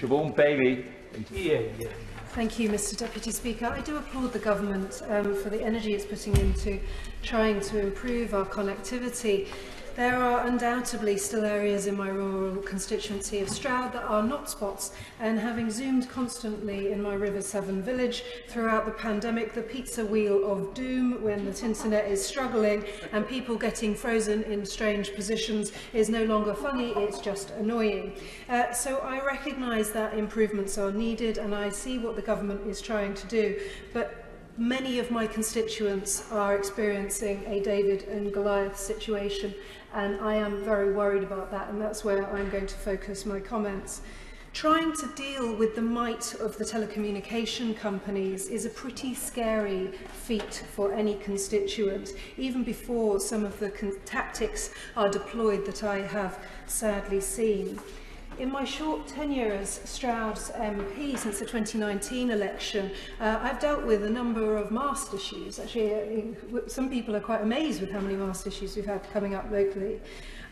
Siobhan Bailey. Yeah, yeah. Thank you, Mr Deputy Speaker. I do applaud the government um, for the energy it's putting into trying to improve our connectivity. There are undoubtedly still areas in my rural constituency of Stroud that are not spots, and having zoomed constantly in my River Severn village throughout the pandemic, the pizza wheel of doom when the internet is struggling and people getting frozen in strange positions is no longer funny, it's just annoying. Uh, so I recognise that improvements are needed and I see what the government is trying to do, but many of my constituents are experiencing a David and Goliath situation and I am very worried about that and that's where I'm going to focus my comments. Trying to deal with the might of the telecommunication companies is a pretty scary feat for any constituent, even before some of the tactics are deployed that I have sadly seen. In my short tenure as Stroud's MP since the 2019 election, uh, I've dealt with a number of mast issues. Actually, uh, some people are quite amazed with how many mast issues we've had coming up locally.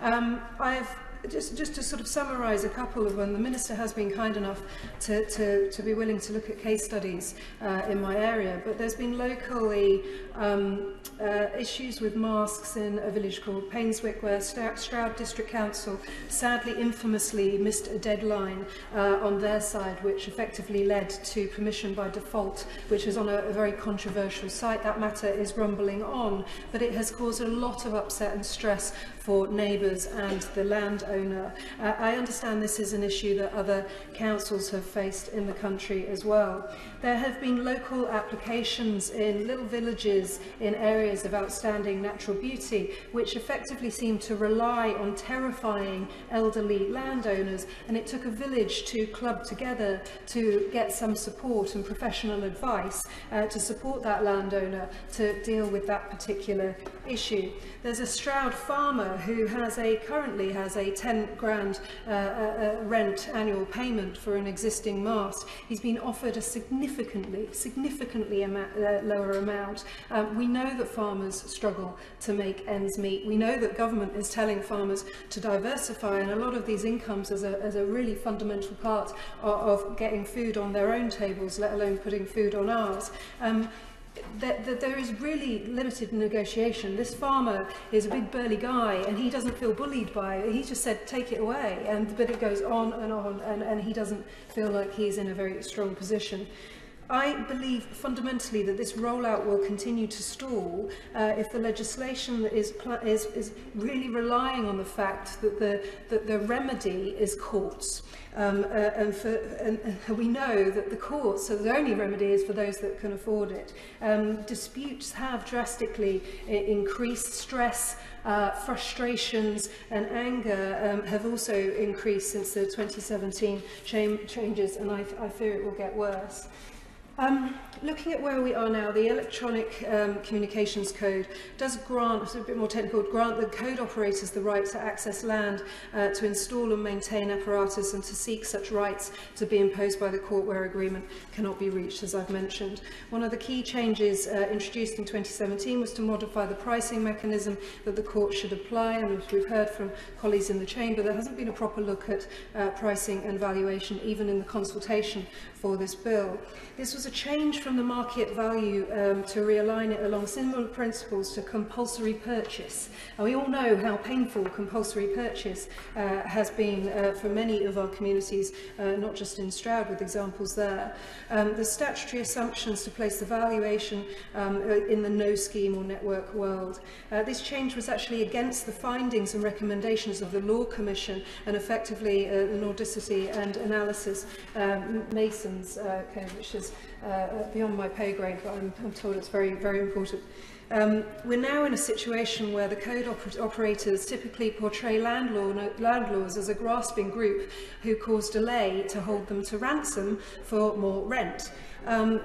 Um, I've just, just to sort of summarise a couple of them, the Minister has been kind enough to, to, to be willing to look at case studies uh, in my area, but there's been locally um, uh, issues with masts in a village called Painswick where Stroud District Council sadly infamously missed a deadline uh, on their side which effectively led to permission by default which is on a, a very controversial site. That matter is rumbling on but it has caused a lot of upset and stress for neighbours and the landowner. Uh, I understand this is an issue that other councils have faced in the country as well. There have been local applications in little villages in areas of outstanding natural beauty which effectively seem to rely on terrifying elderly landowners and it took a village to club together to get some support and professional advice uh, to support that landowner to deal with that particular issue. There's a Stroud farmer who has a currently has a 10 grand uh, uh, uh, rent annual payment for an existing mast. He's been offered a significantly, significantly lower amount. Um, we know that farmers struggle to make ends meet. We know that government is telling farmers to diversify and a lot of these incomes as a, as a really fundamental part of, of getting food on their own tables, let alone putting food on ours. Um, that, that there is really limited negotiation. This farmer is a big burly guy and he doesn't feel bullied by it. He just said, take it away. And, but it goes on and on and, and he doesn't feel like he's in a very strong position. I believe fundamentally that this rollout will continue to stall uh, if the legislation is, is, is really relying on the fact that the, that the remedy is courts. Um, uh, and, for, and, and we know that the courts, so the only remedy is for those that can afford it. Um, disputes have drastically increased stress, uh, frustrations and anger um, have also increased since the 2017 changes and I, I fear it will get worse. Um, looking at where we are now, the Electronic um, Communications Code does grant, it's a bit more technical, grant the code operators the right to access land, uh, to install and maintain apparatus and to seek such rights to be imposed by the court where agreement cannot be reached, as I've mentioned. One of the key changes uh, introduced in 2017 was to modify the pricing mechanism that the court should apply, and as we've heard from colleagues in the chamber, there hasn't been a proper look at uh, pricing and valuation, even in the consultation for this bill. This was a change from the market value um, to realign it along similar principles to compulsory purchase. And we all know how painful compulsory purchase uh, has been uh, for many of our communities, uh, not just in Stroud with examples there. Um, the statutory assumptions to place the valuation um, uh, in the no scheme or network world. Uh, this change was actually against the findings and recommendations of the Law Commission and effectively uh, the Nordicity and Analysys um, Masons uh, code, which is Uh, uh, beyond my pay grade, but I'm, I'm told it's very, very important. Um, we're now in a situation where the code oper operators typically portray landlord, landlords as a grasping group who cause delay to hold them to ransom for more rent. Um,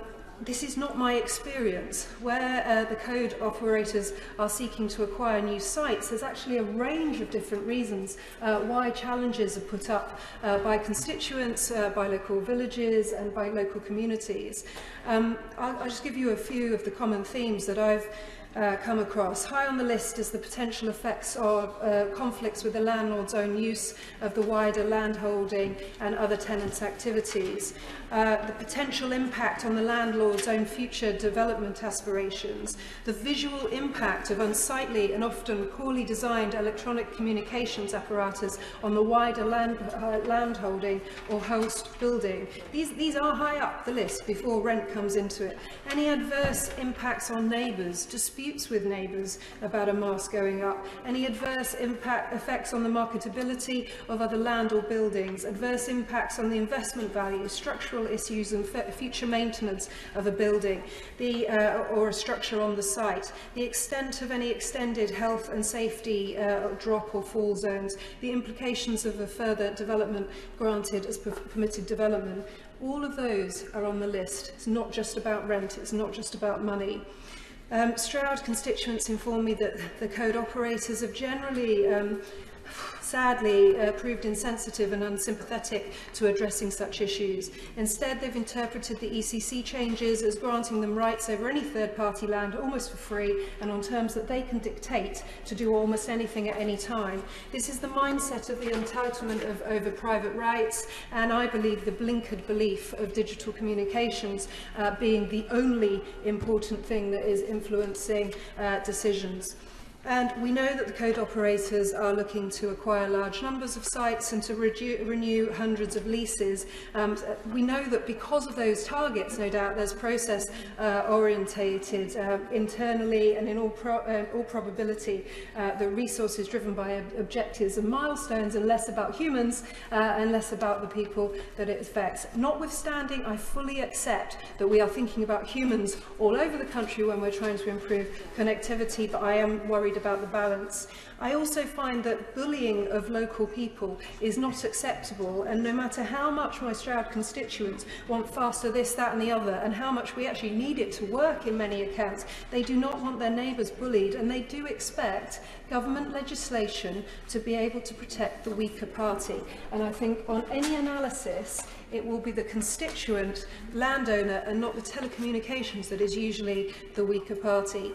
this is not my experience. Where uh, the code operators are seeking to acquire new sites, there's actually a range of different reasons uh, why challenges are put up uh, by constituents, uh, by local villages and by local communities. Um, I'll, I'll just give you a few of the common themes that I've uh, come across. High on the list is the potential effects of uh, conflicts with the landlord's own use of the wider landholding and other tenants' activities. Uh, the potential impact on the landlord's own future development aspirations, the visual impact of unsightly and often poorly designed electronic communications apparatus on the wider land, uh, landholding or host building. These, these are high up the list before rent comes into it. Any adverse impacts on neighbours, disputes with neighbours about a mast going up, any adverse impact effects on the marketability of other land or buildings, adverse impacts on the investment value, structural issues and future maintenance of a building the, uh, or a structure on the site, the extent of any extended health and safety uh, drop or fall zones, the implications of a further development granted as permitted development, all of those are on the list. It's not just about rent, it's not just about money. Um, Stroud constituents inform me that the code operators have generally um, sadly uh, proved insensitive and unsympathetic to addressing such issues. Instead, they've interpreted the ECC changes as granting them rights over any third-party land almost for free and on terms that they can dictate to do almost anything at any time. This is the mindset of the entitlement of over private rights and I believe the blinkered belief of digital communications uh, being the only important thing that is influencing uh, decisions. And we know that the code operators are looking to acquire large numbers of sites and to renew hundreds of leases. Um, we know that because of those targets, no doubt, there's process uh, orientated uh, internally and in all, pro uh, all probability, uh, the resources driven by ob objectives and milestones and less about humans uh, and less about the people that it affects. Notwithstanding, I fully accept that we are thinking about humans all over the country when we're trying to improve connectivity, but I am worried worried about the balance. I also find that bullying of local people is not acceptable and no matter how much my Stroud constituents want faster this, that and the other and how much we actually need it to work in many accounts, they do not want their neighbours bullied and they do expect government legislation to be able to protect the weaker party. And I think on any analysis, it will be the constituent landowner and not the telecommunications that is usually the weaker party.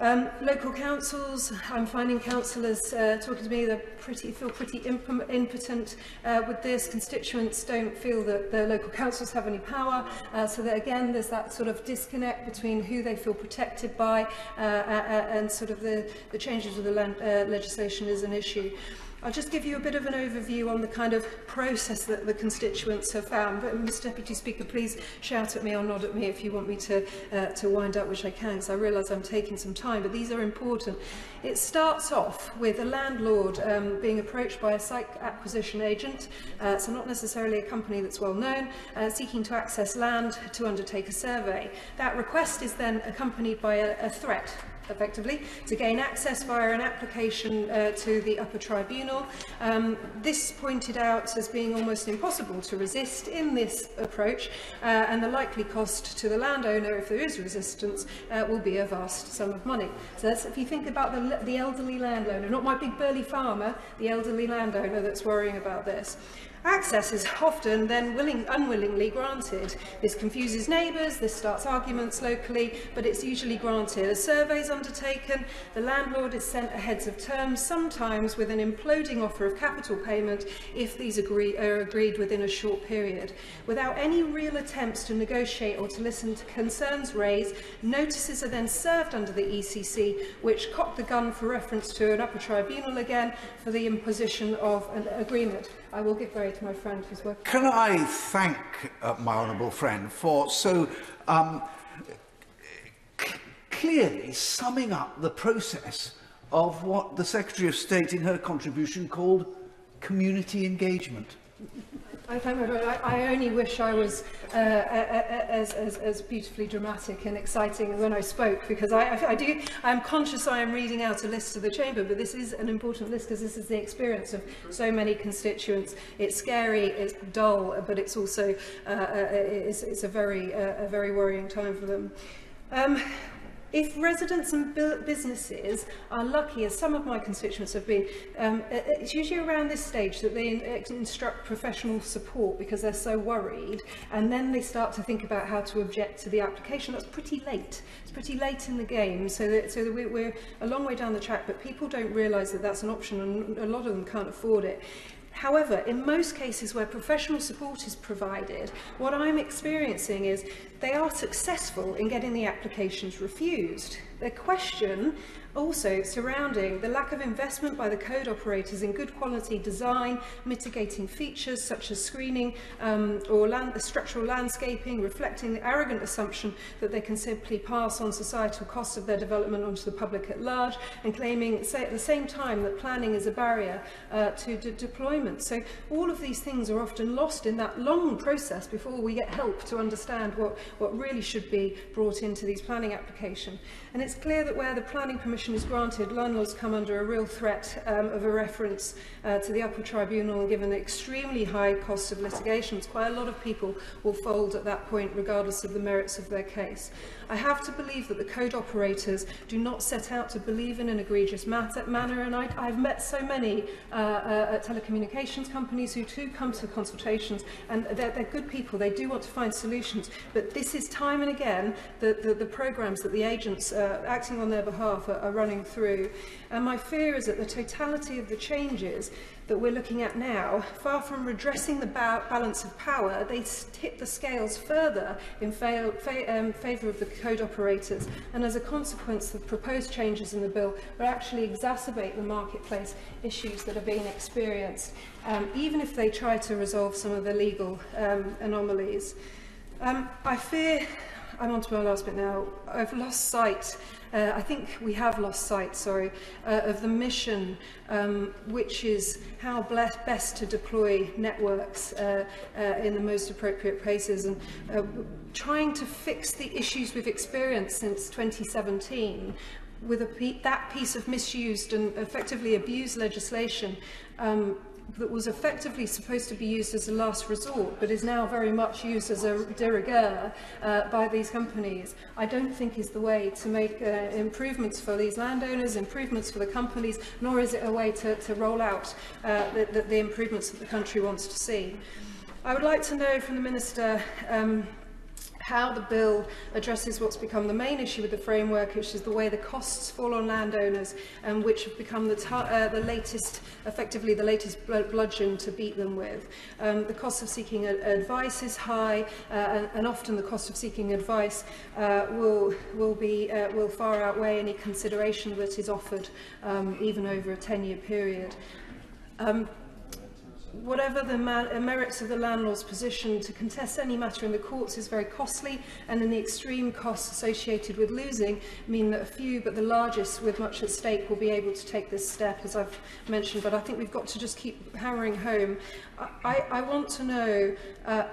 Um, local councils, I'm finding councillors uh, talking to me, they pretty, feel pretty impotent uh, with this. Constituents don't feel that the local councils have any power. Uh, so that again, there's that sort of disconnect between who they feel protected by uh, uh, uh and sort of the, the changes of the land, uh, legislation is an issue. I'll just give you a bit of an overview on the kind of process that the constituents have found. But Mr Deputy Speaker, please shout at me or nod at me if you want me to, uh, to wind up, which I can, because I realise I'm taking some time, but these are important. It starts off with a landlord um, being approached by a site acquisition agent, uh, so not necessarily a company that's well known, uh, seeking to access land to undertake a survey. That request is then accompanied by a, a threat effectively, to gain access via an application uh, to the upper tribunal. Um, this pointed out as being almost impossible to resist in this approach, uh, and the likely cost to the landowner, if there is resistance, uh, will be a vast sum of money. So that's, if you think about the, the elderly landowner, not my big burly farmer, the elderly landowner that's worrying about this. Access is often then willing, unwillingly granted. This confuses neighbours, this starts arguments locally, but it's usually granted. A survey is undertaken, the landlord is sent a heads of terms, sometimes with an imploding offer of capital payment if these agree, are agreed within a short period. Without any real attempts to negotiate or to listen to concerns raised, notices are then served under the ECC, which cock the gun for reference to an upper tribunal again for the imposition of an agreement. I will give way to my friend who's working. Can I thank uh, my honourable friend for so um, clearly summing up the process of what the Secretary of State in her contribution called community engagement? I, I, only wish I was uh, uh, uh, uh, as, as, as, beautifully dramatic and exciting when I spoke because I, I, I, do, I'm conscious I am reading out a list to the Chamber, but this is an important list because this is the experience of so many constituents. It's scary, it's dull, but it's also uh, it's, it's, a, very, uh, a very worrying time for them. Um, if residents and businesses are lucky, as some of my constituents have been, um, it's usually around this stage that they instruct professional support because they're so worried, and then they start to think about how to object to the application. That's pretty late. It's pretty late in the game, so that, so that we're a long way down the track, but people don't realise that that's an option, and a lot of them can't afford it. However, in most cases where professional support is provided, what I'm experiencing is they are successful in getting the applications refused. The question also surrounding the lack of investment by the code operators in good quality design, mitigating features such as screening um, or land, structural landscaping, reflecting the arrogant assumption that they can simply pass on societal costs of their development onto the public at large, and claiming say, at the same time that planning is a barrier uh, to de deployment. So all of these things are often lost in that long process before we get help to understand what, what really should be brought into these planning applications. And it's clear that where the planning permission is granted, landlords come under a real threat um, of a reference uh, to the upper tribunal, given the extremely high costs of litigation, quite a lot of people will fold at that point, regardless of the merits of their case. I have to believe that the code operators do not set out to believe in an egregious matter, manner, and I, I've met so many uh, uh, telecommunications companies who too come to consultations, and they're, they're good people, they do want to find solutions, but this is time and again the, the, the programs that the agents uh, acting on their behalf are, are running through. And my fear is that the totality of the changes that we're looking at now, far from redressing the ba balance of power, they tip the scales further in fa fa um, favour of the code operators. And as a consequence, the proposed changes in the bill will actually exacerbate the marketplace issues that are being experienced, um, even if they try to resolve some of the legal um, anomalies. Um, I fear, I'm on to my last bit now, I've lost sight uh, I think we have lost sight, sorry, uh, of the mission, um, which is how best to deploy networks uh, uh, in the most appropriate places and uh, trying to fix the issues we've experienced since 2017 with a, that piece of misused and effectively abused legislation um, that was effectively supposed to be used as a last resort, but is now very much used as a de rigueur uh, by these companies, I don't think is the way to make uh, improvements for these landowners, improvements for the companies, nor is it a way to, to roll out uh, the, the, the improvements that the country wants to see. I would like to know from the Minister um, how the bill addresses what's become the main issue with the framework, which is the way the costs fall on landowners and which have become the, uh, the latest, effectively the latest bl bludgeon to beat them with. Um, the cost of seeking advice is high uh, and, and often the cost of seeking advice uh, will, will, be, uh, will far outweigh any consideration that is offered um, even over a 10-year period. Um, whatever the uh, merits of the landlord's position, to contest any matter in the courts is very costly, and in the extreme costs associated with losing mean that a few, but the largest with much at stake, will be able to take this step, as I've mentioned. But I think we've got to just keep hammering home. I, I, I want to know uh,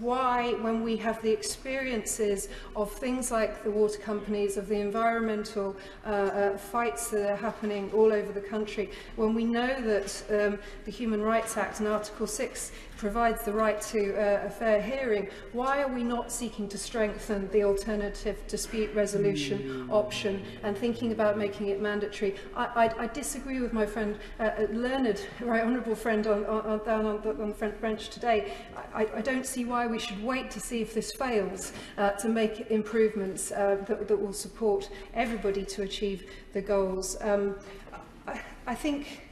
why, when we have the experiences of things like the water companies, of the environmental uh, uh, fights that are happening all over the country, when we know that um, the Human Rights Act and Article 6 provides the right to uh, a fair hearing, why are we not seeking to strengthen the alternative dispute resolution mm. option and thinking about making it mandatory? I, I, I disagree with my friend, uh, uh learned, right honourable friend on, on, down on the, on the front bench today. I, I don't see why we should wait to see if this fails uh, to make improvements uh, that, that will support everybody to achieve the goals. Um, I, I think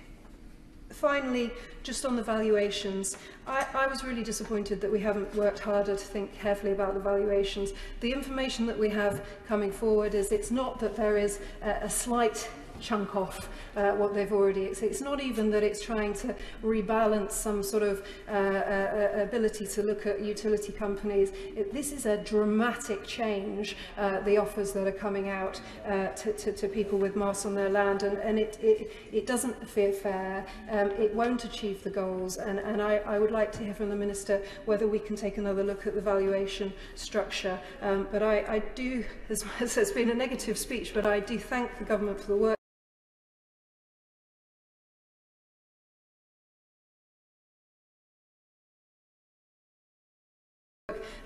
finally, just on the valuations, I, I was really disappointed that we haven't worked harder to think carefully about the valuations. The information that we have coming forward is it's not that there is a, a slight chunk off uh, what they've already. It's, it's not even that it's trying to rebalance some sort of uh, uh, uh, ability to look at utility companies. It, this is a dramatic change, uh, the offers that are coming out uh, to, to, to people with mass on their land, and, and it, it, it doesn't feel fair. Um, it won't achieve the goals, and, and I, I would like to hear from the Minister whether we can take another look at the valuation structure. Um, but I, I do, as, as has been a negative speech, but I do thank the government for the work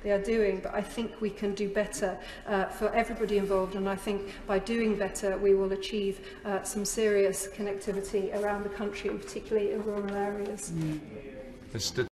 they are doing, but I think we can do better uh, for everybody involved, and I think by doing better, we will achieve uh, some serious connectivity around the country, and particularly in rural areas. Mr